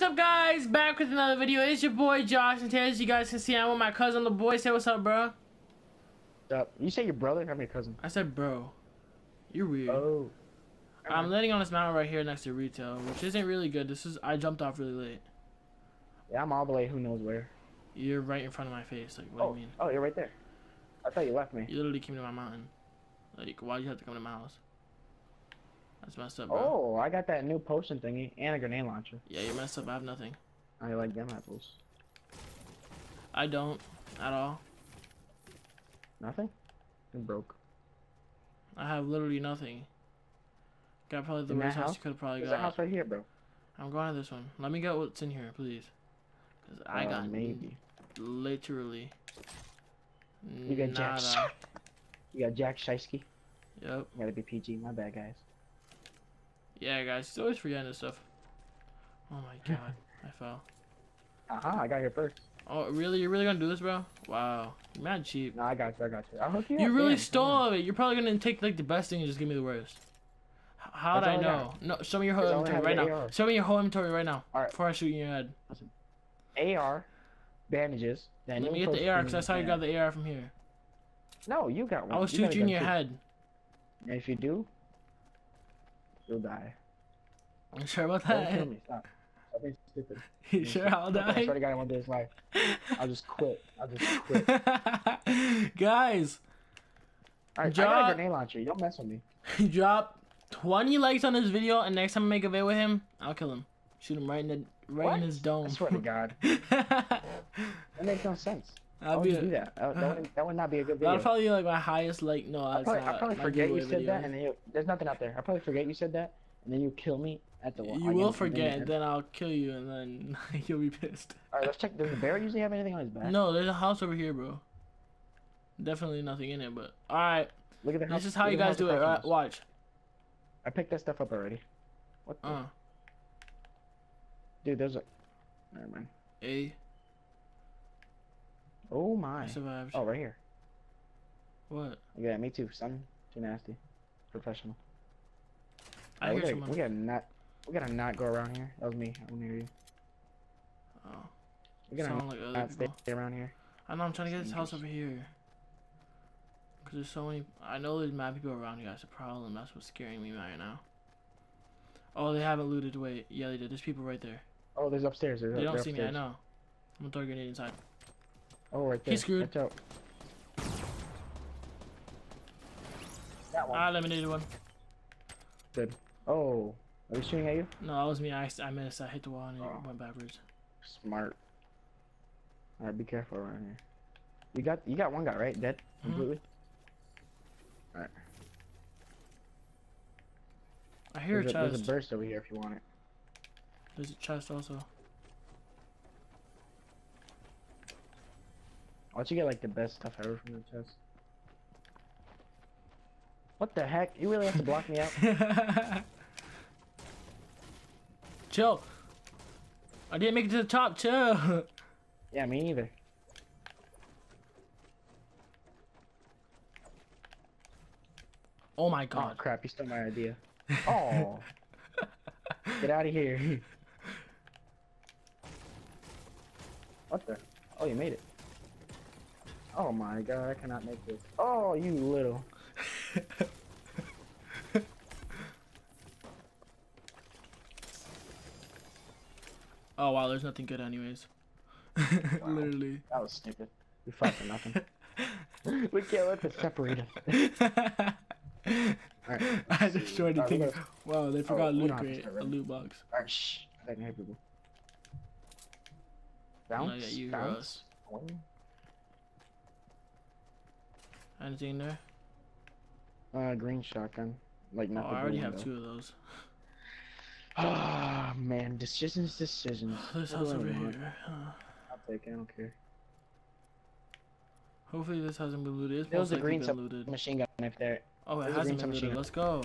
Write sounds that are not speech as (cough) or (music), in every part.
what's up, guys? Back with another video. It's your boy Josh, and as you guys can see, I'm with my cousin, the boy. Say what's up, bro. What's up? You say your brother? How many cousin? I said, bro. You're weird. Oh. I'm landing on this mountain right here next to retail, which isn't really good. This is I jumped off really late. Yeah, I'm all the way. Who knows where? You're right in front of my face. Like, what oh. do you oh. mean? Oh, you're right there. I thought you left me. You literally came to my mountain. Like, why do you have to come to my house? That's messed up, bro. Oh, I got that new potion thingy and a grenade launcher. Yeah, you messed up. I have nothing. I like them apples. I don't at all. Nothing? I'm broke. I have literally nothing. Got probably the In worst house house? you could have probably There's got. a house right here, bro. I'm going to this one. Let me get what's in here, please. Cause I Uh, got maybe. literally. You got Jack. nada. You got Jack Shiesky. Yep. Gotta be PG. My bad, guys. Yeah, guys. He's always forgetting this stuff. Oh my (laughs) god. I fell. Uh huh. I got here first. Oh, really? You're really gonna do this, bro? Wow. You're mad cheap. No, I got you. I got you. I'll hook you You up. really damn, stole come all of it. You're probably gonna take like the best thing and just give me the worst. How'd I all I know? No, show me your whole That's all I inventory right the now. AR. Show me your whole inventory right now. Alright. Before I shoot you in your head. on. AR, bandages. Then Let me get the AR, because potion, I saw you got the AR from here. No, you got one. I will You shoot got you in your too. head. And if you do, you'll die. You sure about Don't kill me. Stop. Being stupid. (laughs) you sure I'll die? I swear to God, I want this life. I'll just quit. I'll just quit. (laughs) Guys, Alright, I got a grenade launcher. You don't mess with me. (laughs) drop 20 likes on this video, and next time I make a video with him, I'll kill him. Shoot him right in the right What? in his dome. I swear to God. That makes no sense. Why I'll would be do that? That, that, would, that would not be a good video. That'll probably be like my highest like. No, I'll probably, not. Probably forget you said video. that, and then you, there's nothing out there. I'll probably forget you said that, and then you kill me at the wall. You will forget, and then I'll kill you, and then (laughs) you'll be pissed. Alright, let's check. Does the bear usually have anything on his back? No, there's a house over here, bro. Definitely nothing in it, but all right. Look at the house. This is how look you guys do it. right, watch. I picked that stuff up already. What the? Uh, Dude, there's a. Never mind. A. Oh I my. survived. Oh, right here. What? Yeah, me too, son. Too nasty. Professional. I Alright, hear we someone. gotta, we gotta not. We gotta not go around here. That was me. I'm near you. Oh, We gotta sound like not stay people. around here. I know. I'm trying to get this house over here. Cause there's so many. I know there's mad people around here. That's the problem. That's what's scaring me right now. Oh, they haven't looted. Wait, yeah, they did. There's people right there. Oh, there's upstairs. There's, They don't see me. I know. I'm gonna throw a grenade inside. Oh, right there. He's screwed. Watch out. That one. I eliminated one. Good. Oh, are we shooting at you? No, that was me. I, I missed. I hit the wall and it Oh. went backwards. Smart. Alright, be careful around here. You got you got one guy right, dead Mhm. completely. Alright. I hear There's a a, there's a burst over here if you want it. There's a chest also. Why don't you get like the best stuff ever from the chest? What the heck? You really have to block me out? (laughs) Chill. I didn't make it to the top. Chill. (laughs) Yeah, me neither. Oh my Oh god. crap, you stole my idea. (laughs) Oh. Get out of here. what the? Oh, you made it. Oh my god, I cannot make this. Oh, you little. (laughs) oh wow, there's nothing good anyways. (laughs) Literally. That was stupid. We fought for nothing. (laughs) we can't let this separate us. Alright. I destroyed the Alright, we thing. Wow, they oh, forgot we loot don't have to crate, a loot box. Alright, shh. I can hear people. No, Bounce? yeah, you bounce? us. Oh. Anything there? Uh, green shotgun. Like Oh, I already have though. two of those. (sighs) Ah, man, decisions, decisions. (sighs) This house over want? here. Huh. I'll take it, I don't care. Hopefully this hasn't been looted. It's There was a green looted. Machine gun knife there. Oh, it there's hasn't been looted. Let's go.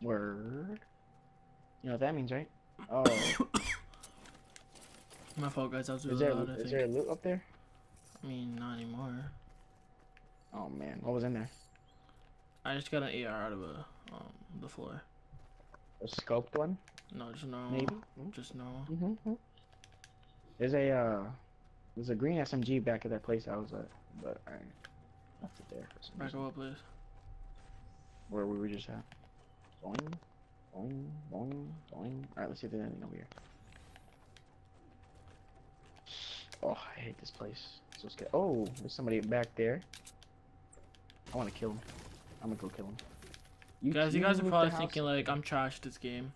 Word. You know what that means, right? Oh, (coughs) My fault, guys. I was is really there loud. I is think. there a loot up there? I mean, not anymore. Oh man, what was in there? I just got an AR out of a, um, the floor. A scoped one? No, just normal. Maybe. Just normal. Mm-hmm. There's a uh, there's a green SMG back at that place I was at, but I left it there for some Back reason. up, please. Where were we were just at. Boing, boing, boing, boing. Alright, let's see if there's anything over here. Oh, I hate this place. So scared. Oh, there's somebody back there. I want to kill him. I'm gonna go kill him. guys, you guys are probably thinking like I'm trash this game.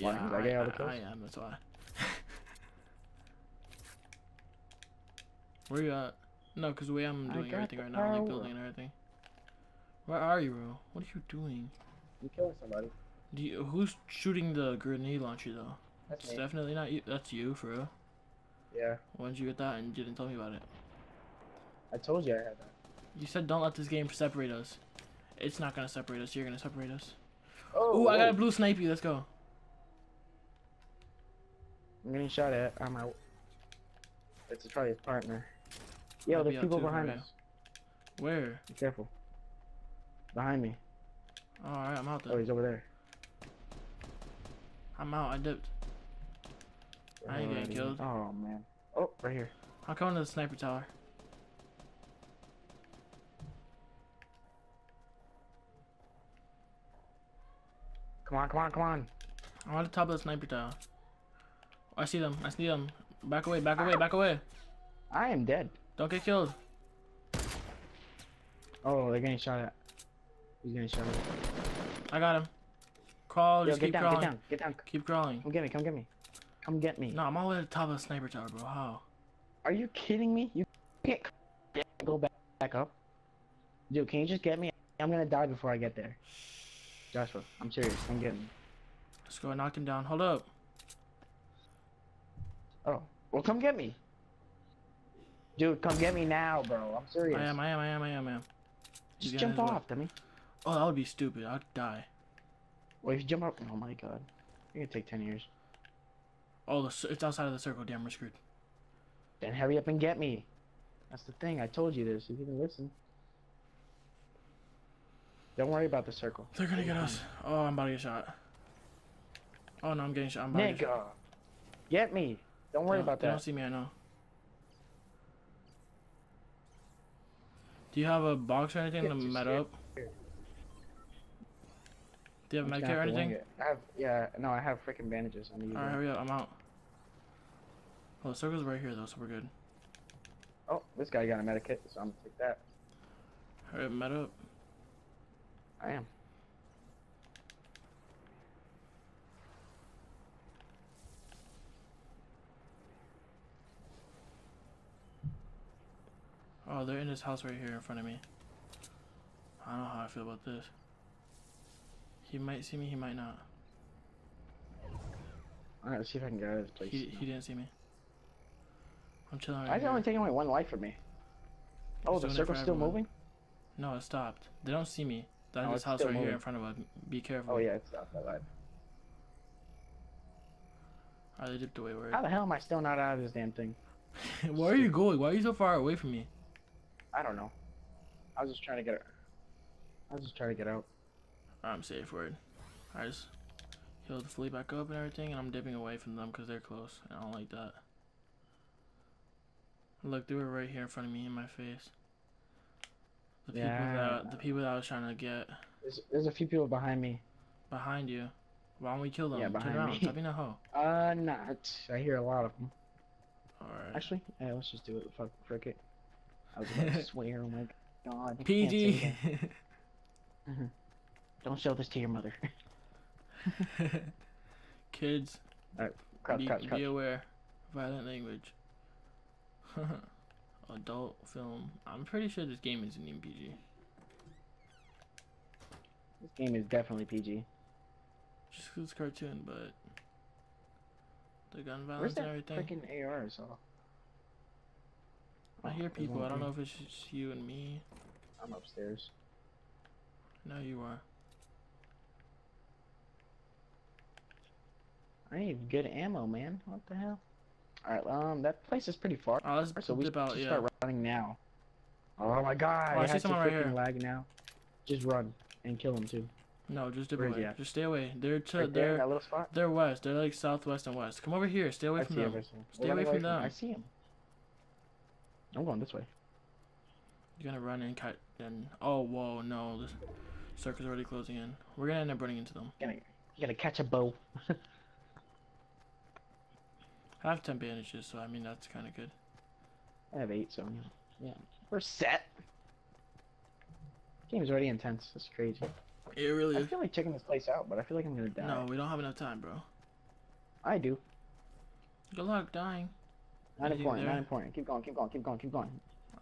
Why? I I, get all the I- I am. That's why. (laughs) Where you at? No, cause the way I'm doing everything the right now, like power. building and everything. Where are you, bro? What are you doing? You killing somebody. Do you, who's shooting the grenade launcher though? That's It's me. definitely not you. That's you, for real. Yeah, When did you get that and you didn't tell me about it? I told you I had that. You said don't let this game separate us. It's not gonna separate us. You're gonna separate us. Oh, Ooh, I got a oh. blue snipey. Let's go. I'm getting shot at. I'm out. It's probably his partner. Yo, Might be there's out people too, behind real. us. Where? Be careful. Behind me. Oh, all right, I'm out there. Oh, he's over there. I'm out. I dipped. I ain't getting Alrighty. killed. Oh man. Oh, right here. I'm coming to the sniper tower. Come on, come on, come on. I'm on the top of the sniper tower. Oh, I see them. I see them. Back away. Back away. Back away. I am dead. Don't get killed. Oh, they're getting shot at. He's getting shot at. I got him. Crawl. Yo, Just get keep down, crawling. get down, get down. Keep crawling. Come get me, come get me. Come get me. No, I'm all the way at the top of the sniper tower, bro. How? Are you kidding me? You can't go back, back up. Dude, can you just get me? I'm gonna die before I get there. Joshua, I'm serious. I'm getting. Let's go. I knocked him down. Hold up. Oh, well, come get me. Dude, come get me now, bro. I'm serious. I am. I am. I am. I am. I am. Just jump off, dummy. Oh, that would be stupid. I'd die. Well, if you jump up, oh my god, you're gonna take ten years. Oh, it's outside of the circle. Damn, we're screwed. Then hurry up and get me. That's the thing. I told you this. You didn't listen. Don't worry about the circle. They're gonna get us. Oh, I'm about to get shot. Oh no, I'm getting shot. I'm about to get shot. Nigga, get me. Don't worry They don't- about They don't see me. I know. Do you have a box or anything to med here. up? Do you have a I'm med just kit or gonna have to wing anything? I have, yeah, no, I have freaking bandages. I'm Alright, hurry up. I'm out. Well, the circle's right here though, so we're good. Oh, this guy got a medikit, so I'm gonna take that. Hurry up, med up. I am. Oh, they're in this house right here in front of me. I don't know how I feel about this. He might see me, he might not. Alright, let's see if I can get out of this place. He, he didn't see me. I'm chilling Why right is it only taking away one life from me? Oh, He's the doing circle's still moving? No, it stopped. They don't see me. That Oh, this house still right here in front of us. Be careful. Oh yeah, it's not that life. Alright, they dipped away. Word. How the hell am I still not out of this damn thing? (laughs) Where are you going? Why are you so far away from me? I don't know. I was just trying to get. I was just trying to get out. I'm safe, word. I just healed fully back up and everything, and I'm dipping away from them because they're close. And I don't like that. Look, they were right here in front of me in my face. The people Yeah. that the people that I was trying to get There's, there's a few people behind me. behind you. Why don't we kill them? Yeah, Turn behind around. me. Stop being a hoe. (laughs) Uh, not. I hear a lot of them. Alright. Actually, yeah, let's just do it. Fuck, frick it. I was about to (laughs) swear. Oh my god. I can't say PG. that. (laughs) Don't show this to your mother. Kids, Crouch, be, crouch, crouch. be aware. Violent language. Adult film. I'm pretty sure this game isn't even PG. This game is definitely PG. Just 'cause it's cartoon, but the gun violence and that everything. freaking AR? So. I hear oh, people. I don't know if it's just you and me. I'm upstairs. No, you are. I need good ammo, man. What the hell? Alright, um, that place is pretty far. Oh, let's So we dip should. Yeah. start running now. Oh my god, Oh, I I see someone right here. lag now. Just run and kill him too. No, just dip away. Just stay away. They're to Right they're that little spot. they're west. They're like southwest and west. Come over here. Stay away I from them. everything. Stay away running from them. I see him. I'm going this way. You're gonna run and cut. And oh whoa no, this circle's already closing in. We're gonna end up running into them. You gotta catch a bow. (laughs) I have ten bandages, so I mean that's kind of good. I have eight, so you know, yeah, we're set. Game's already intense. It's crazy. It really is. I is. feel like checking this place out, but I feel like I'm gonna die. No, we don't have enough time, bro. I do. Good luck dying. Not Anything important. Not important. Keep going. Keep going. Keep going. Keep going.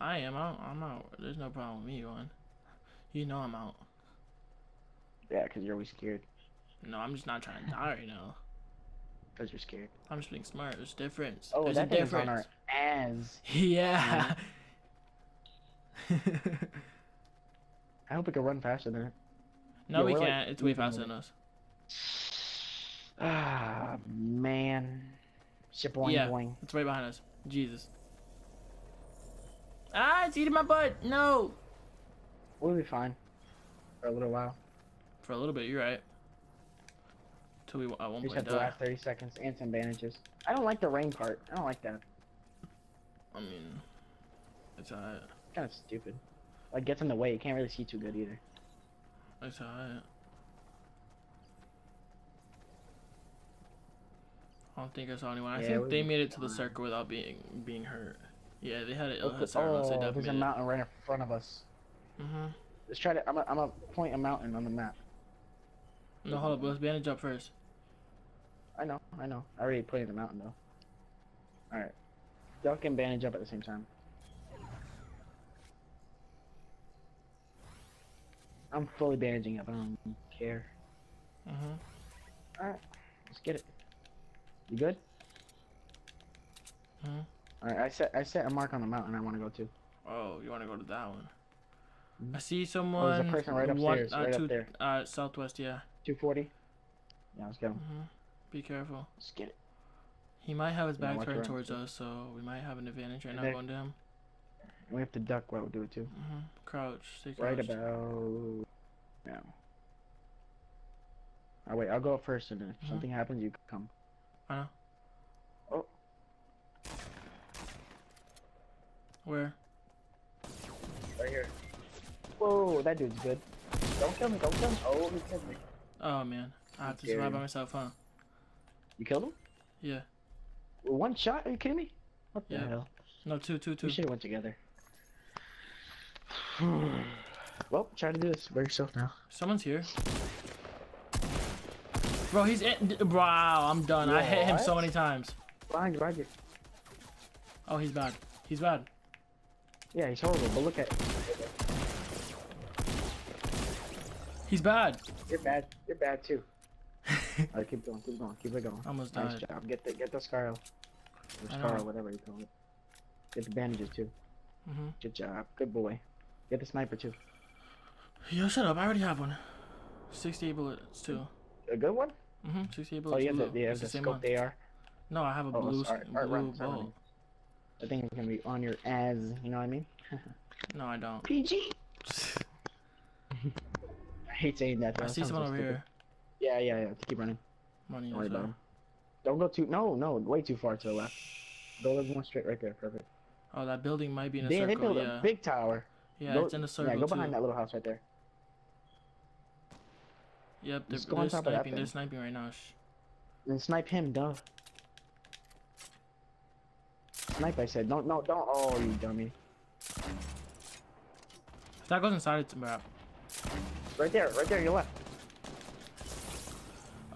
I am out. I'm out. There's no problem with me going. You know I'm out. Yeah, because you're always scared. No, I'm just not trying to die right now. Because you're scared. I'm just being smart. There's a difference. Oh, There's that a difference. on our ass. (laughs) Yeah. (laughs) I hope it can run faster than it. no, Yeah, we we're, like, can't. it's way faster than us. (sighs) Ah, man. Ship boing Yeah. boing. It's right behind us. Jesus. Ah, it's eating my butt. No. We'll be fine. For a little while. For a little bit, you're right. Till we at one just point have the last 30 seconds and some bandages. I don't like the rain part. I don't like that. I mean, it's alright. kind of stupid. Like, gets in the way. You can't really see too good either. It's alright. I don't think I saw anyone. I Yeah, think they made it to the circle without being being hurt. Yeah, they had it. Oh, Oh, there's a mountain right in front of us. Mm-hmm. Let's try to. I'm gonna I'm gonna point a mountain on the map. No, hold up. Let's bandage up first. I know, I already put in the mountain though. Alright. Duck and bandage up at the same time. I'm fully bandaging up. I don't care. Mm-hmm. Alright, let's get it. You good? Mhm. Alright, I set I set a mark on the mountain I want to go to. Oh, you want to go to that one? Mhm. I see Oh, someone. there's a person right one, upstairs, uh, right two, up there. Uh, southwest. Yeah. 240. Yeah, let's go. Mm-hmm. Be careful. Let's get it. He might have his Yeah, back turned towards us, so we might have an advantage right And now they- going to him. We have to duck while we do it too. Mm-hmm. Crouch. Stay Right about now. Oh wait, I'll go up first, and then if Mhm. something happens, you come. I know. Oh. Where? Right here. Whoa, that dude's good. Don't kill me, don't kill me. Oh, he killed me. Oh man, I have to survive by myself, huh? You killed him? Yeah. One shot? Are you kidding me? What the Yeah. hell? No, two, two, two. We should have went together. (sighs) well, try to do this by yourself now. Someone's here. Bro, he's in. Wow, I'm done. I hit him so many times. Behind you. Oh, he's bad. He's bad. Yeah, he's horrible, but look at He's bad. You're bad. You're bad too. (laughs) Alright, keep going, keep going, keep it going. Almost Nice died. job. Get the get the scar. Or I scar, know. whatever you call it. Get the bandages too. Mm-hmm. Good job. Good boy. Get the sniper too. Yo, shut up. I already have one. 68 bullets, too. A good one? Mm-hmm. 68 Oh, bullets. you have the, blue. you have the the same scope one. AR. No, I have a Oh, blue, sorry. s- Alright, blue run, start I think it's gonna be on your ass. You know what I mean? No, I don't. PG. (laughs) (laughs) I hate saying that. though. I see sounds someone over stupid. here. Yeah, yeah, yeah. Keep running. Money Don't worry as about well. him. Don't go too. No, no, way too far to the left. Go one straight right there. Perfect. Oh, that building might be in a Damn, they circle. built Yeah. a big tower. Yeah, Go- it's in a circle Yeah, go too. behind that little house right there. Yep, they're, they're sniping. They're sniping right now. Shh. And snipe him, duh. Snipe, I said. No, no, don't. Oh, you dummy. If that goes inside, it's a wrap. Right there, right there, your left.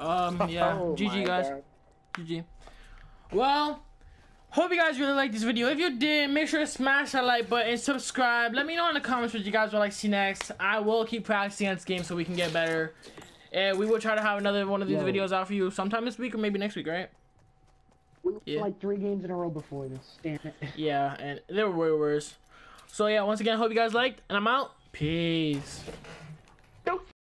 Um, (laughs) yeah. Oh, GG, guys. God. GG. Well, hope you guys really liked this video. If you did, make sure to smash that like button, subscribe. Let me know in the comments what you guys would like to see next. I will keep practicing on this game so we can get better. And we will try to have another one of these videos out for you sometime this week or maybe next week, right? We Yeah. like three games in a row before this. Damn it. (laughs) Yeah, and they were way worse. So yeah, once again, hope you guys liked, and I'm out. Peace.